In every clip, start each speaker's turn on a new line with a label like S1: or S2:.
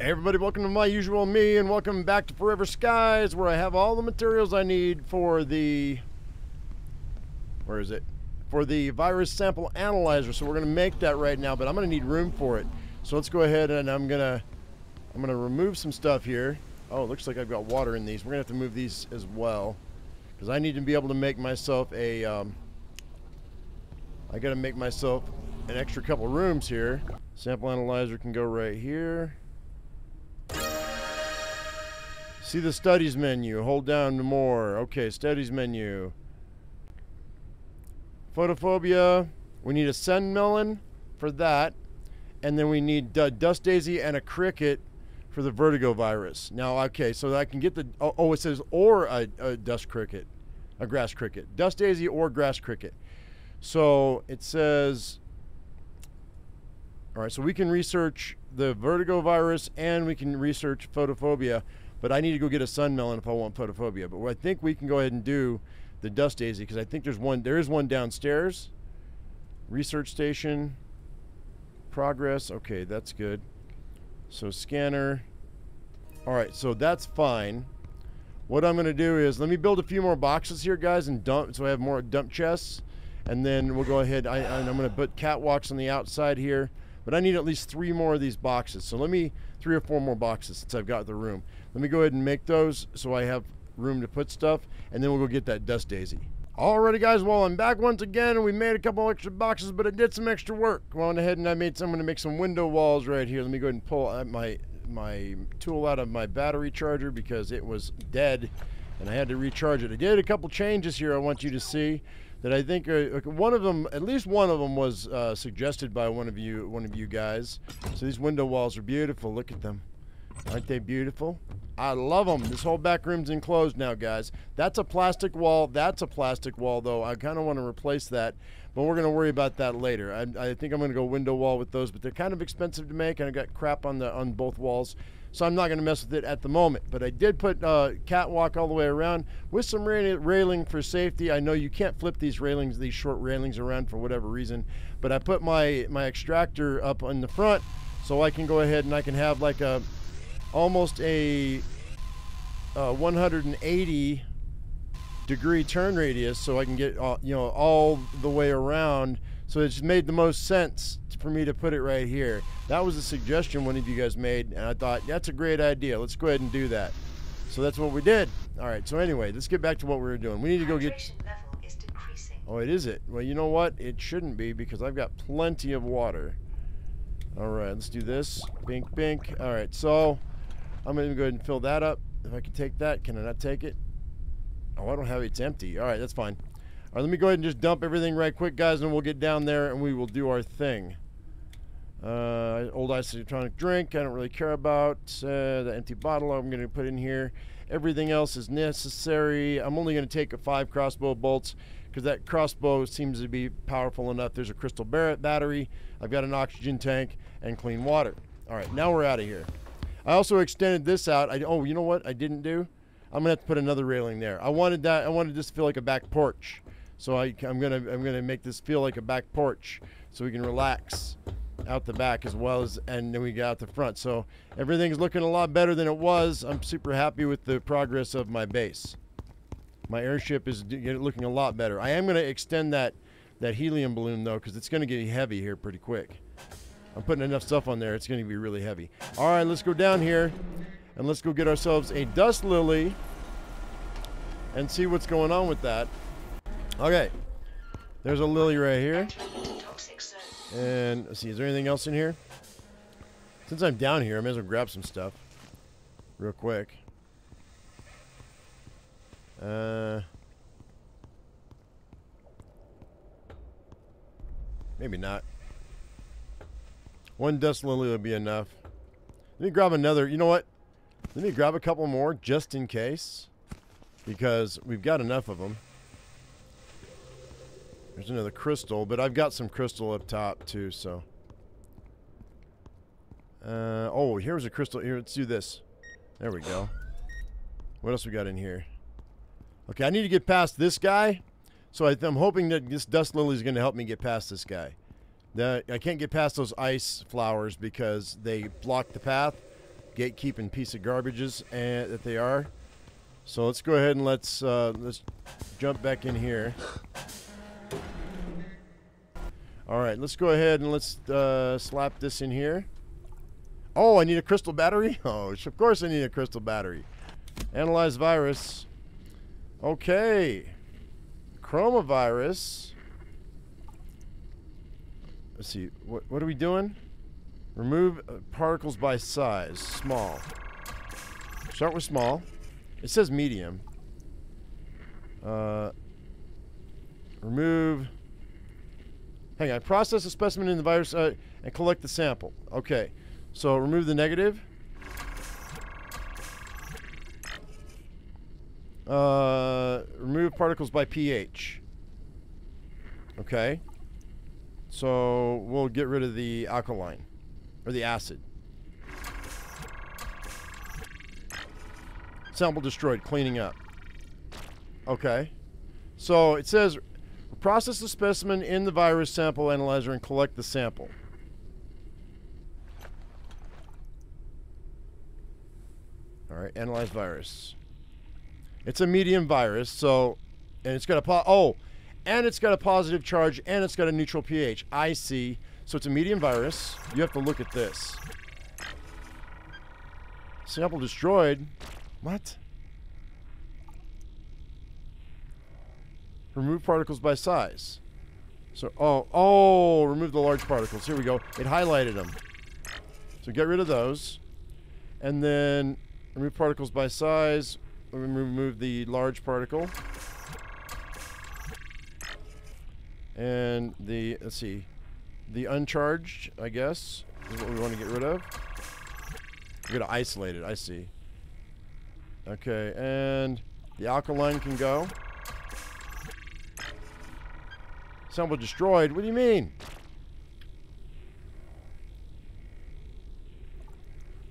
S1: Everybody, welcome to my usual me and welcome back to Forever Skies where I have all the materials I need for the where is it? For the virus sample analyzer. So we're gonna make that right now, but I'm gonna need room for it. So let's go ahead and I'm gonna I'm gonna remove some stuff here. Oh, it looks like I've got water in these. We're gonna have to move these as well. Because I need to be able to make myself a um, I gotta make myself an extra couple rooms here. Sample analyzer can go right here. See the studies menu. Hold down more. Okay, studies menu. Photophobia. We need a sun melon for that. And then we need dust daisy and a cricket for the vertigo virus. Now, okay, so I can get the. Oh, oh it says or a, a dust cricket, a grass cricket. Dust daisy or grass cricket. So it says. All right, so we can research the vertigo virus and we can research photophobia. But I need to go get a sun melon if I want photophobia. But I think we can go ahead and do the dust daisy because I think there's one. There is one downstairs. Research station. Progress. Okay, that's good. So scanner. All right, so that's fine. What I'm going to do is let me build a few more boxes here, guys, and dump so I have more dump chests. And then we'll go ahead. I, I'm going to put catwalks on the outside here. But I need at least three more of these boxes. So let me, three or four more boxes since I've got the room. Let me go ahead and make those so I have room to put stuff. And then we'll go get that dust daisy. Alrighty guys, well I'm back once again and we made a couple extra boxes, but I did some extra work. Went ahead and I made some, I'm gonna make some window walls right here. Let me go ahead and pull my, my tool out of my battery charger because it was dead and I had to recharge it. I did a couple changes here I want you to see that I think are, one of them, at least one of them, was uh, suggested by one of you, one of you guys. So these window walls are beautiful. Look at them, aren't they beautiful? I love them. This whole back room's enclosed now, guys. That's a plastic wall. That's a plastic wall, though. I kind of want to replace that, but we're going to worry about that later. I, I think I'm going to go window wall with those, but they're kind of expensive to make, and I've got crap on the on both walls so I'm not going to mess with it at the moment. But I did put uh, catwalk all the way around with some railing for safety. I know you can't flip these railings, these short railings around for whatever reason, but I put my my extractor up on the front so I can go ahead and I can have like a almost a, a 180 degree turn radius so I can get all, you know all the way around so it's made the most sense for me to put it right here. That was a suggestion one of you guys made, and I thought, that's a great idea. Let's go ahead and do that. So that's what we did. All right, so anyway, let's get back to what we were doing. We need to go get... Oh, it is it? Well, you know what? It shouldn't be because I've got plenty of water. All right, let's do this. Bink, bink. All right, so I'm going to go ahead and fill that up. If I can take that, can I not take it? Oh, I don't have it. It's empty. All right, that's fine. All right, let me go ahead and just dump everything right quick, guys, and we'll get down there and we will do our thing. Uh, old isotonic drink, I don't really care about. Uh, the empty bottle I'm going to put in here. Everything else is necessary. I'm only going to take a five crossbow bolts because that crossbow seems to be powerful enough. There's a crystal Barrett battery. I've got an oxygen tank and clean water. All right, now we're out of here. I also extended this out. I, oh, you know what I didn't do? I'm gonna have to put another railing there. I wanted that. I wanted this to feel like a back porch. So I, I'm gonna I'm gonna make this feel like a back porch so we can relax out the back as well as and then we got out the front so everything's looking a lot better than it was i'm super happy with the progress of my base my airship is looking a lot better i am to extend that that helium balloon though because it's to get heavy here pretty quick i'm putting enough stuff on there it's going to be really heavy all right let's go down here and let's go get ourselves a dust lily and see what's going on with that okay there's a lily right here and let's see, is there anything else in here? Since I'm down here, I may as well grab some stuff real quick. Uh, maybe not. One dust lily would be enough. Let me grab another. You know what? Let me grab a couple more just in case. Because we've got enough of them. There's another crystal, but I've got some crystal up top too, so. Uh, oh, here's a crystal. Here, let's do this. There we go. What else we got in here? Okay, I need to get past this guy. So I, am hoping that this dust lily is going to help me get past this guy. That I can't get past those ice flowers because they block the path. gatekeeping piece of garbages and, that they are. So let's go ahead and let's uh, let's jump back in here. All right, let's go ahead and let's uh, slap this in here. Oh, I need a crystal battery? Oh, of course I need a crystal battery. Analyze virus. Okay. Chromavirus. Let's see. What, what are we doing? Remove uh, particles by size. Small. Start with small. It says medium. Uh, remove. Hang on. Process a specimen in the virus uh, and collect the sample. Okay. So remove the negative. Uh, remove particles by pH. Okay. So we'll get rid of the alkaline or the acid. Sample destroyed, cleaning up. Okay. So it says process the specimen in the virus sample analyzer and collect the sample. All right, analyze virus. It's a medium virus, so, and it's got a, po oh, and it's got a positive charge and it's got a neutral pH. I see. So it's a medium virus. You have to look at this. Sample destroyed. What? Remove particles by size. So, oh, oh, remove the large particles. Here we go. It highlighted them. So get rid of those. And then remove particles by size. Remove the large particle. And the, let's see, the uncharged, I guess, is what we want to get rid of. We're going to isolate it, I see. Okay, and the alkaline can go. Sample destroyed? What do you mean?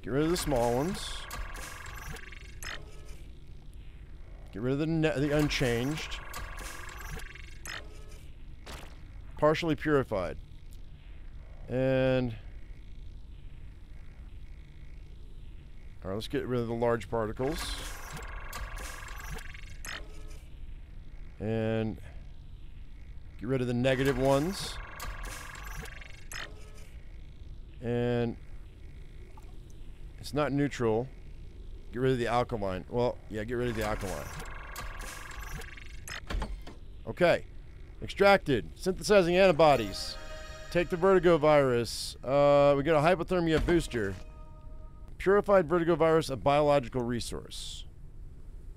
S1: Get rid of the small ones. Get rid of the, the unchanged. Partially purified. And... Alright, let's get rid of the large particles. And get rid of the negative ones. And it's not neutral. Get rid of the alkaline. Well, yeah, get rid of the alkaline. Okay. Extracted. Synthesizing antibodies. Take the vertigo virus. Uh, we get a hypothermia booster. Purified vertigo virus, a biological resource.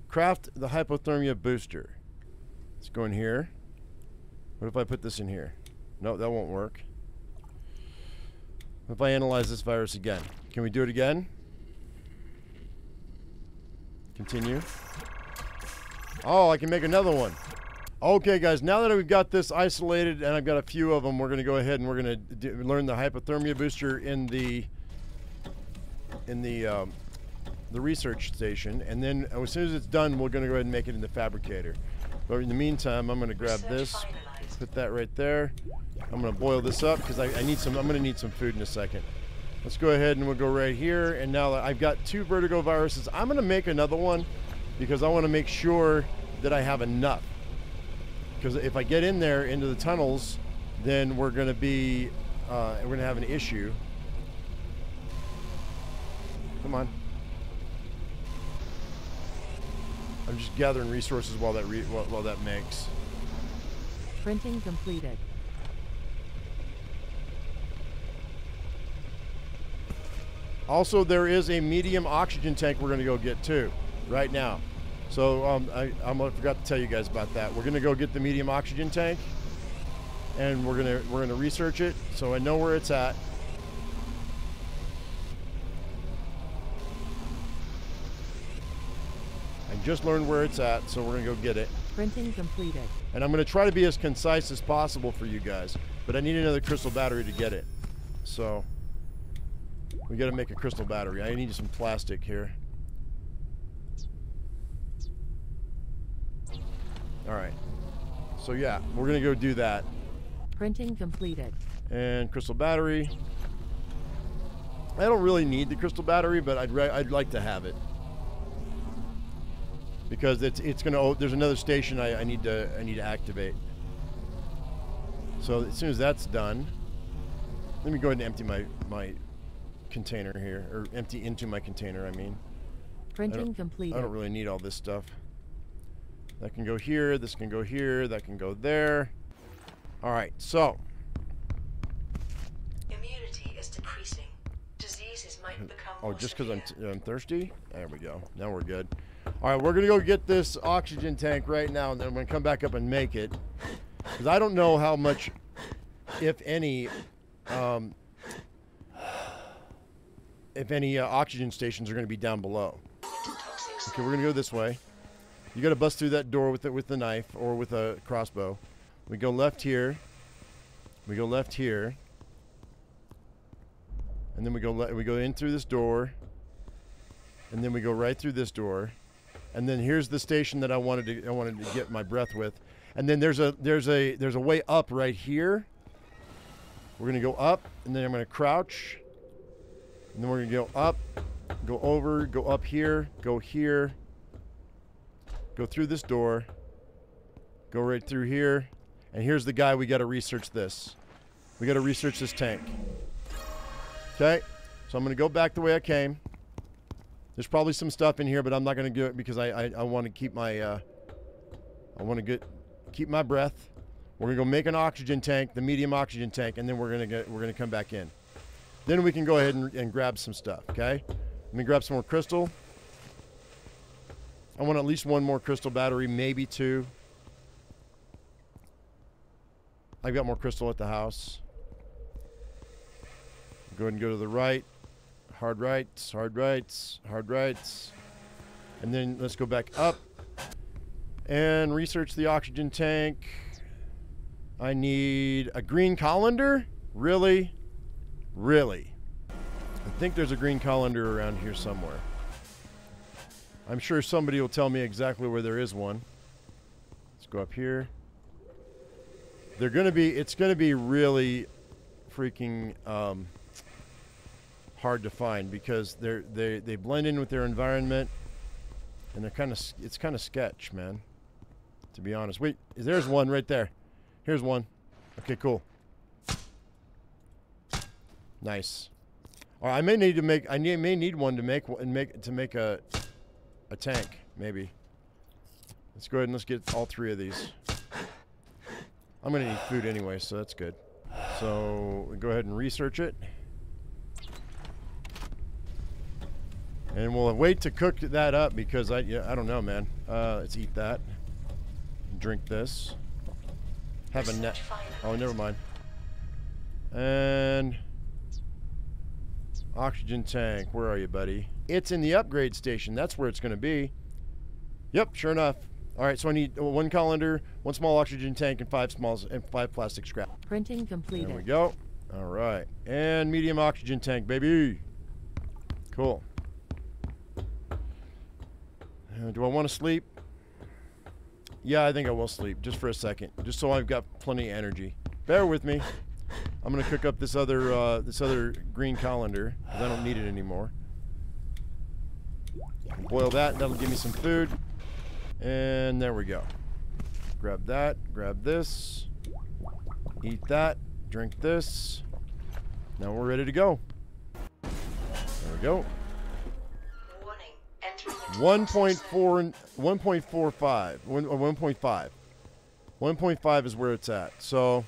S1: Craft the hypothermia booster. Let's go in here. What if I put this in here? No, that won't work. What if I analyze this virus again? Can we do it again? Continue. Oh, I can make another one. Okay, guys, now that we've got this isolated and I've got a few of them, we're going to go ahead and we're going to learn the hypothermia booster in the in the um, the research station, and then as soon as it's done, we're going to go ahead and make it in the fabricator. But in the meantime, I'm going to grab this, put that right there. I'm going to boil this up because I, I need some. I'm going to need some food in a second. Let's go ahead and we'll go right here. And now that I've got two vertigo viruses. I'm going to make another one because I want to make sure that I have enough. Because if I get in there into the tunnels, then we're going to be, uh, we're going to have an issue. Come on. I'm just gathering resources while that while, while that makes.
S2: Printing completed.
S1: Also, there is a medium oxygen tank we're going to go get too, right now. So um, I, I forgot to tell you guys about that. We're going to go get the medium oxygen tank, and we're gonna we're gonna research it so I know where it's at. I just learned where it's at, so we're gonna go get it.
S2: Printing completed.
S1: And I'm gonna try to be as concise as possible for you guys, but I need another crystal battery to get it. So. We gotta make a crystal battery. I need some plastic here. Alright. So yeah, we're gonna go do that.
S2: Printing completed.
S1: And crystal battery. I don't really need the crystal battery, but I'd re- I'd like to have it because it's it's gonna. Oh, there's another station I, I need to I need to activate. So as soon as that's done, let me go ahead and empty my my container here, or empty into my container. I mean,
S2: Printing
S1: I
S2: completed.
S1: don't really need all this stuff. That can go here. This can go here. That can go there. All right. So
S3: Immunity is decreasing. Diseases might become
S1: Oh, just because I'm, I'm thirsty? There we go. Now we're good. All right, we're going to go get this oxygen tank right now, and then I'm going to come back up and make it. Because I don't know how much, if any, um, if any uh, oxygen stations are going to be down below. Okay, we're going to go this way. You got to bust through that door with it with the knife or with a crossbow. We go left here. We go left here. And then we go we go in through this door. And then we go right through this door. And then here's the station that I wanted to I wanted to get my breath with. And then there's a there's a there's a way up right here. We're going to go up and then I'm going to crouch. And then we're going to go up, go over, go up here, go here. Go through this door. Go right through here. And here's the guy we got to research this. We got to research this tank. Okay? So I'm going to go back the way I came. There's probably some stuff in here, but I'm not going to do it because I I, I want to keep my uh, I want to get keep my breath. We're to go make an oxygen tank, the medium oxygen tank, and then we're to get we're to come back in. Then we can go ahead and, and grab some stuff, okay? Let me grab some more crystal. I want at least one more crystal battery, maybe two. I've got more crystal at the house. Go ahead and go to the right. Hard rights, hard rights, hard rights. And then let's go back up and research the oxygen tank. I need a green colander? Really? Really? I think there's a green colander around here somewhere. I'm sure somebody will tell me exactly where there is one. Let's go up here. They're gonna be. It's gonna be really freaking um, hard to find because they're they they blend in with their environment, and they're kind of it's kind of sketch, man. To be honest, wait, there's one right there. Here's one. Okay, cool. Nice. Or I may need to make. I may need one to make and make to make a a tank maybe. Let's go ahead and let's get all three of these. I'm gonna need food anyway, so that's good. So go ahead and research it, and we'll wait to cook that up because I yeah, I don't know, man. Uh, let's eat that. Drink this. Have a net. Oh, never mind. And oxygen tank. Where are you, buddy? It's in the upgrade station. That's where it's going to be. Yep, sure enough. All right, so I need one colander, one small oxygen tank, and five smalls and five plastic scrap.
S2: Printing completed.
S1: There we go. All right, and medium oxygen tank, baby. Cool. Uh, do I want to sleep? Yeah, I think I will sleep just for a second, just so I've got plenty of energy. Bear with me. I'm gonna cook up this other uh, this other green colander because I don't need it anymore. Boil that. That'll give me some food. And there we go. Grab that. Grab this. Eat that. Drink this. Now we're ready to go. There we go.
S3: Warning. Entering into
S1: 1.4 and 1.45 one- or 1.5 1.5 is where it's at so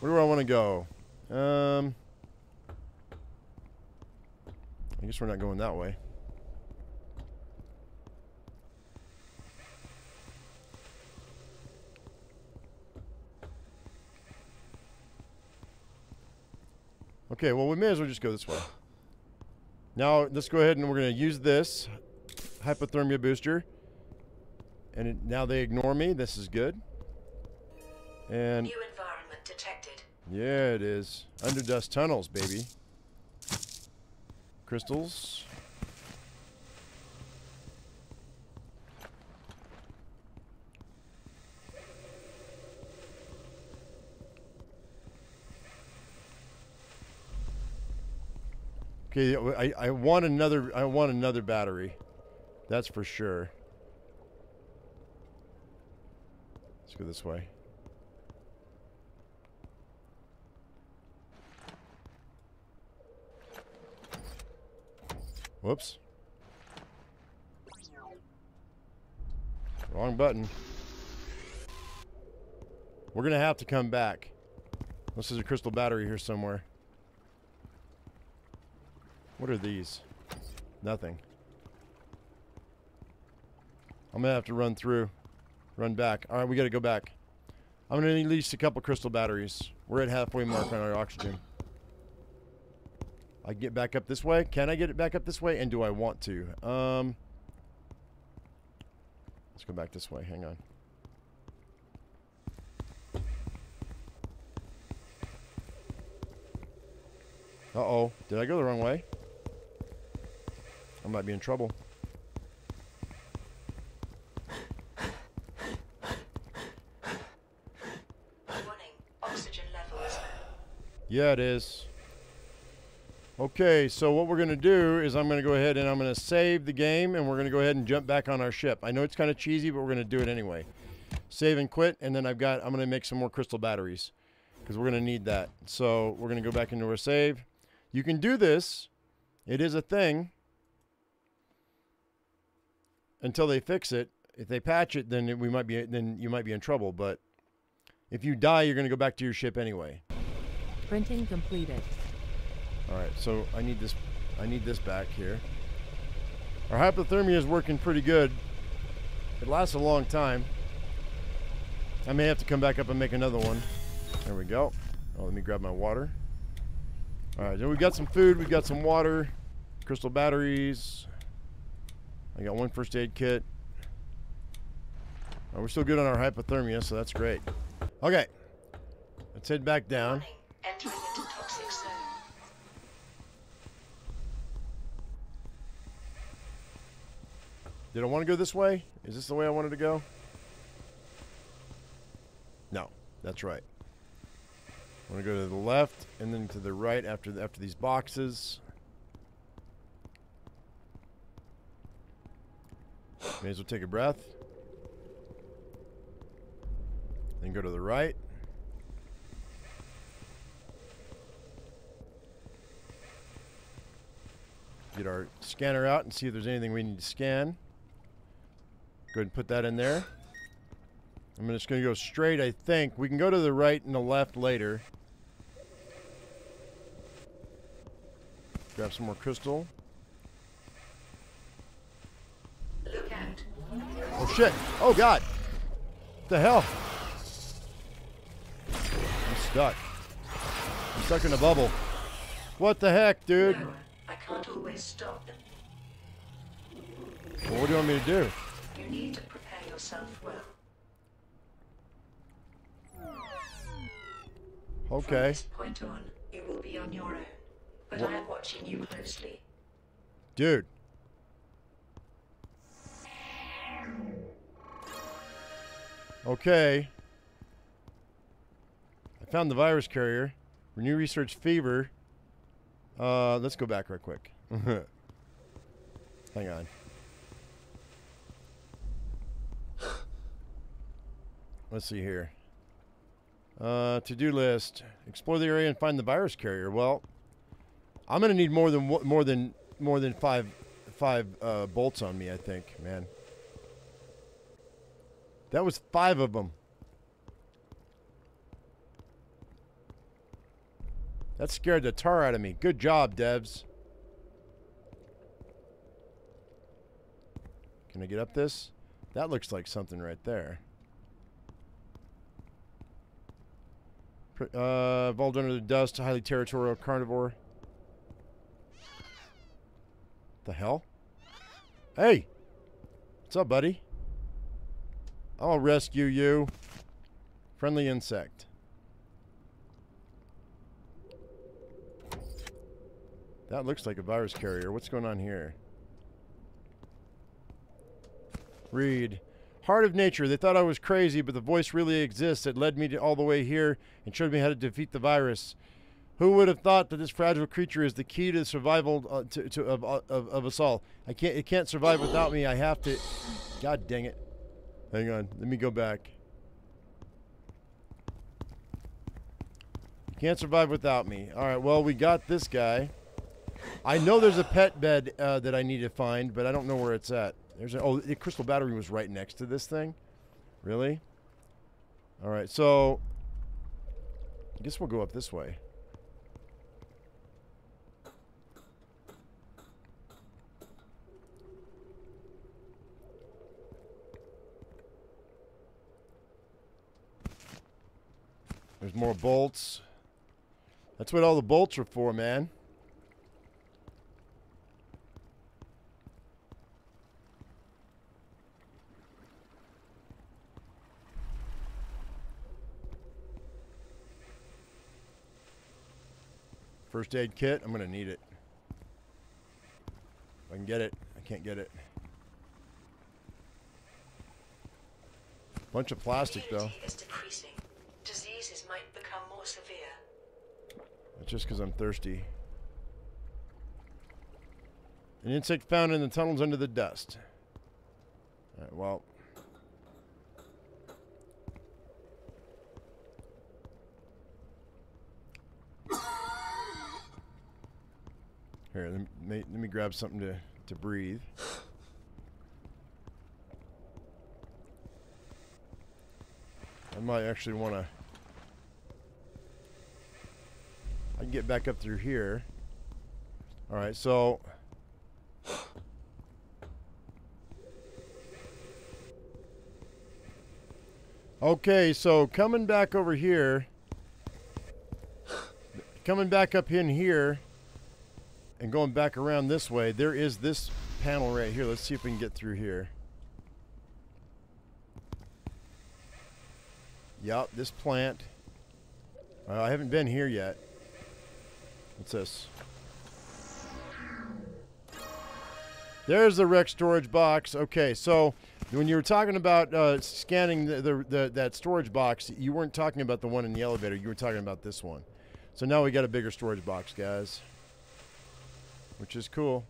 S1: where do i want to go um i guess we're not going that way okay well we may as well just go this way now let's go ahead and we're going to use this hypothermia booster. And it, now they ignore me. This is good. And
S3: New environment detected.
S1: yeah, it is. Underdust tunnels, baby. Crystals. Okay, I, I want another I want another battery. That's for sure. Let's go this way. Whoops. Wrong button. We're gonna have to come back. This is a crystal battery here somewhere. What are these? Nothing. I'm gonna have to run through, run back. All right, we gotta go back. I'm gonna need at least a couple crystal batteries. We're at halfway mark on our oxygen. I get back up this way. Can I get it back up this way? And do I want to? Um, let's go back this way. Hang on. Uh-oh. Did I go the wrong way? I might be in trouble.
S3: Warning. Oxygen levels.
S1: Yeah, it is. Okay, so what we're going to do is I'm going to go ahead and I'm going to save the game and we're going to go ahead and jump back on our ship. I know it's kind of cheesy, but we're going to do it anyway. Save and quit, and then I've got, I'm going to make some more crystal batteries because we're going to need that. So we're going to go back into our save. You can do this. It is a thing until they fix it. If they patch it, then we might be, then you might be in trouble. But if you die, you're going to go back to your ship anyway.
S2: Printing completed.
S1: All right, so I need this. I need this back here. Our hypothermia is working pretty good. It lasts a long time. I may have to come back up and make another one. There we go. Oh, let me grab my water. All right, then we've got some food. We've got some water, crystal batteries. I got one first aid kit. Uh, we're still good on our hypothermia, so that's great. Okay, let's head back down. Did I want to go this way? Is this the way I wanted to go? No, that's right. I want to go to the left and then to the right after the, after these boxes. May as well take a breath. Then go to the right. Get our scanner out and see if there's anything we need to scan. Go ahead and put that in there. I'm just going to go straight, I think. We can go to the right and the left later. Grab some more crystal.
S3: Look out.
S1: Oh, shit. Oh, God. What the hell? I'm stuck. I'm stuck in a bubble. What the heck, dude?
S3: No, I can't always stop.
S1: Well, what do you want me to do?
S3: You need to prepare yourself well. From
S1: Okay.
S3: this point on, you will be on your own. But I am watching you closely.
S1: Dude. Okay. I found the virus carrier. Renew research fever. Uh, let's go back real quick. Hang on. Let's see here. Uh, to-do list: Explore the area and find the virus carrier. Well, I'm gonna need more than more than more than five five uh, bolts on me. I think, man. That was five of them. That scared the tar out of me. Good job, devs. Can I get up this? That looks like something right there. Uh, evolved under the dust, highly territorial carnivore. The hell? Hey! What's up, buddy? I'll rescue you. Friendly insect. That looks like a virus carrier. What's going on here? Read. Heart of nature. They thought I was crazy, but the voice really exists. It led me to all the way here and showed me how to defeat the virus. Who would have thought that this fragile creature is the key to the survival uh, to, to of, of, of us all? I can't. It can't survive without me. I have to. God dang it! Hang on. Let me go back. You Can't survive without me. All right. Well, we got this guy. I know there's a pet bed uh, that I need to find, but I don't know where it's at. There's a, oh, the crystal battery was right next to this thing. Really? All right. So I guess we'll go up this way. More bolts. That's what all the bolts are for, man. First aid kit, I'm gonna need it. If I can get it, I can't get it. Bunch of plastic though.
S3: Diseases might become more severe.
S1: Just because I'm thirsty. An insect found in the tunnels under the dust. Alright, well. Here, let me, let me grab something to, to breathe. I might actually want to. Can get back up through here. All right, so Okay, so coming back over here, coming back up in here, and going back around this way, there is this panel right here. Let's see if we can get through here. Yup, this plant. Uh, I haven't been here yet. What's this? There's the rec storage box. Okay, so when you were talking about uh, scanning the, the, the, that storage box, you weren't talking about the one in the elevator. You were talking about this one. So now we got a bigger storage box, guys, which is cool.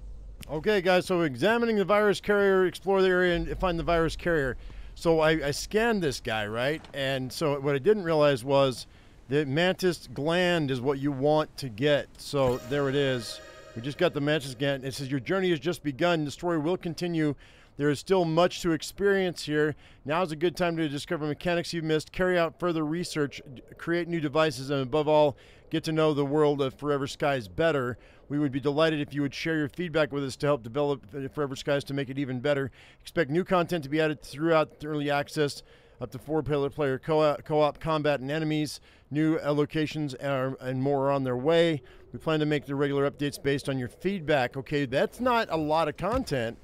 S1: Okay, guys. So examining the virus carrier, explore the area and find the virus carrier. So I, I scanned this guy, right? And so what I didn't realize was the mantis gland is what you want to get. So there it is. We just got the mantis gland. It says your journey has just begun. The story will continue. There is still much to experience here. Now is a good time to discover mechanics you've missed, carry out further research, create new devices, and above all, get to know the world of Forever Skies better. We would be delighted if you would share your feedback with us to help develop uh, Forever Skies to make it even better. Expect new content to be added throughout the early access up to four player player co-op, co-op combat and enemies. New locations are, and more are on their way. We plan to make the regular updates based on your feedback. Okay, that's not a lot of content,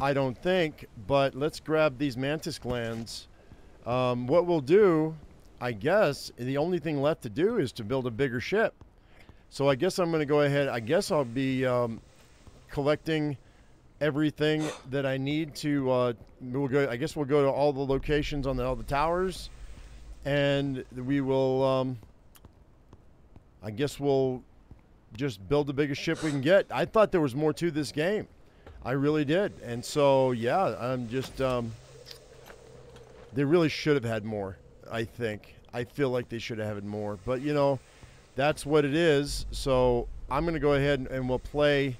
S1: I don't think, but let's grab these mantis glands. Um, what we'll do, I guess, the only thing left to do is to build a bigger ship. So I guess I'm going to go ahead. I guess I'll be um, collecting everything that I need to. Uh, we'll go. I guess we'll go to all the locations on the, all the towers, and we will. Um, I guess we'll just build the biggest ship we can get. I thought there was more to this game. I really did, and so yeah, I'm just. Um, they really should have had more. I think. I feel like they should have had more, but you know, that's what it is. So I'm going to go ahead and, and we'll play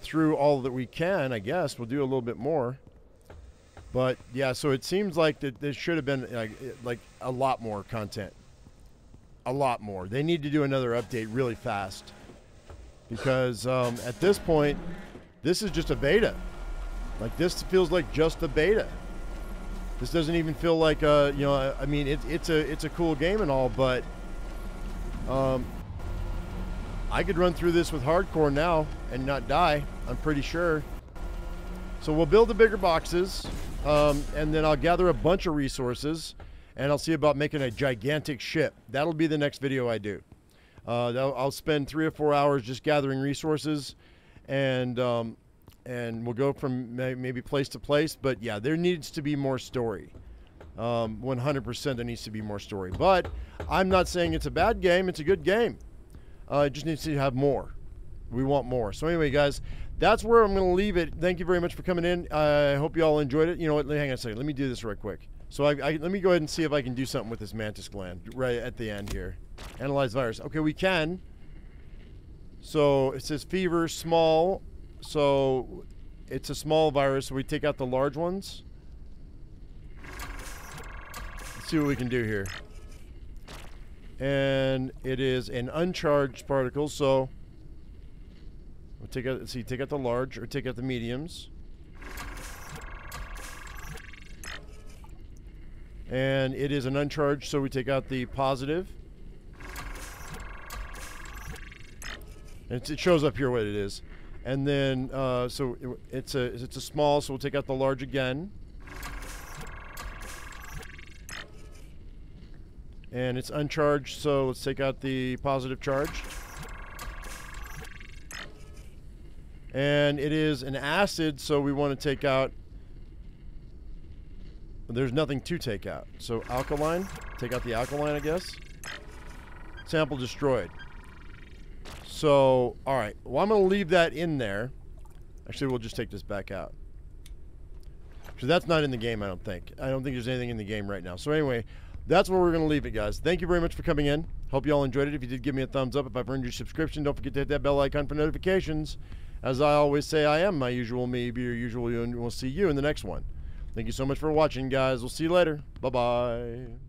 S1: through all that we can, I guess. We'll do a little bit more. But yeah, so it seems like that there should have been like, like a lot more content. A lot more. They need to do another update really fast. Because um, at this point, this is just a beta. Like this feels like just the beta. This doesn't even feel like uh, you know, I mean it, it's a it's a cool game and all, but um, I could run through this with hardcore now and not die. I'm pretty sure. So we'll build the bigger boxes, um, and then I'll gather a bunch of resources, and I'll see about making a gigantic ship. That'll be the next video I do. Uh, I'll spend three or four hours just gathering resources, and um, and we'll go from maybe place to place. But yeah, there needs to be more story. Um, 100% there needs to be more story. But I'm not saying it's a bad game. It's a good game. Uh, just needs to have more. We want more. So anyway, guys, that's where I'm going to leave it. Thank you very much for coming in. I hope you all enjoyed it. You know what? Hang on a second. Let me do this right quick. So I, I, let me go ahead and see if I can do something with this mantis gland right at the end here. Analyze virus. Okay, we can. So it says fever, small. So it's a small virus. So we take out the large ones. Let's see what we can do here. And it is an uncharged particle. So we'll take out. See. Take out the large or take out the mediums. And it is an uncharged, so we take out the positive. And it shows up here what it is. And then, uh, so it, it's a it's a small, so we'll take out the large again. And it's uncharged, so let's take out the positive charge. And it is an acid, so we want to take out there's nothing to take out. So alkaline, take out the alkaline, I guess. Sample destroyed. So, all right. Well, I'm going to leave that in there. Actually, we'll just take this back out. So that's not in the game, I don't think. I don't think there's anything in the game right now. So anyway, that's where we're going to leave it, guys. Thank you very much for coming in. Hope you all enjoyed it. If you did, give me a thumbs up. If I've earned your subscription, don't forget to hit that bell icon for notifications. As I always say, I am my usual me, be your usual you, and we'll see you in the next one. Thank you so much for watching, guys. We'll see you later. Bye bye.